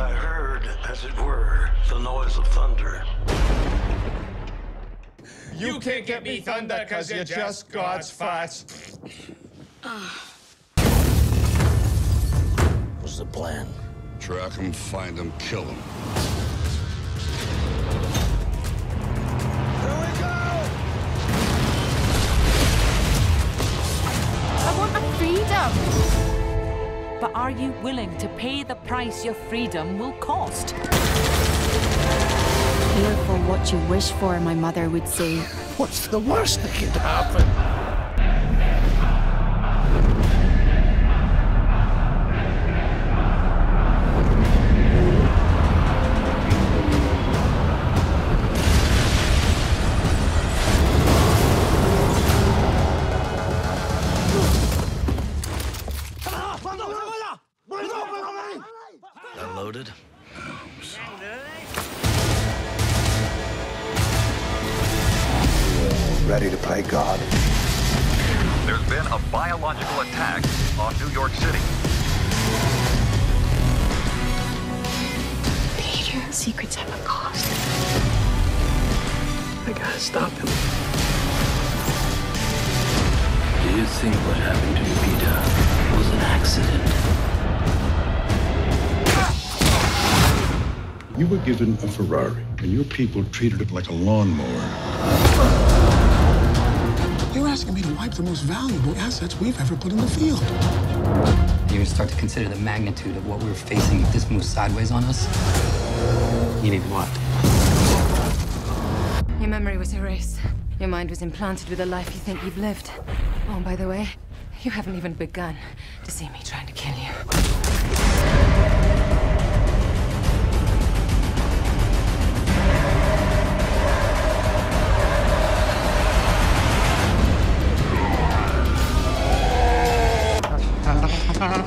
And I heard, as it were, the noise of thunder. You can't get me thunder because you're just God's farts. What's the plan? Track him, find him, kill him. But are you willing to pay the price your freedom will cost? Careful what you wish for, my mother would say. What's the worst that could happen? Unloaded? Ready to play God. There's been a biological attack on New York City. Peter, secrets have a cost. I gotta stop him. Do you think what happened to you, Peter, was an accident? You were given a Ferrari, and your people treated it like a lawnmower. You're asking me to wipe the most valuable assets we've ever put in the field. You would start to consider the magnitude of what we're facing if this moves sideways on us. You need what? Your memory was erased. Your mind was implanted with a life you think you've lived. Oh, by the way, you haven't even begun to see me trying to kill you.